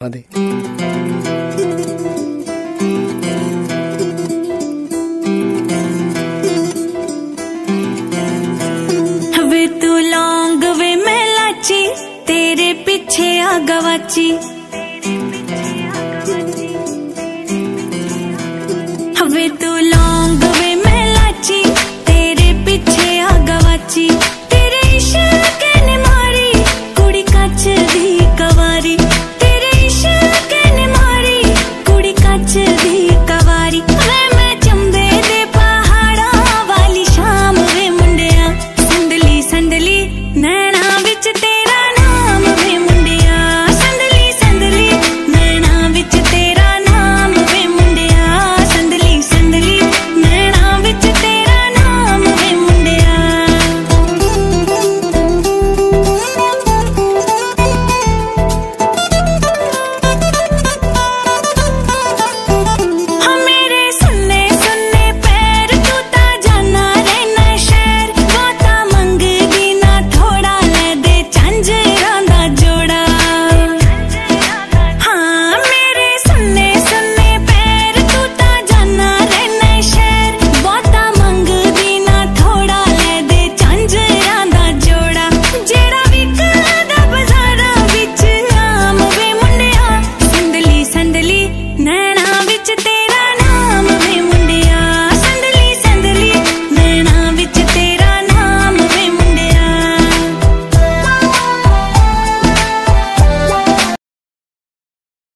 दे वे तू लौंग वे मैं लाची, तेरे पीछे आ गवाची वे तू लौंग वे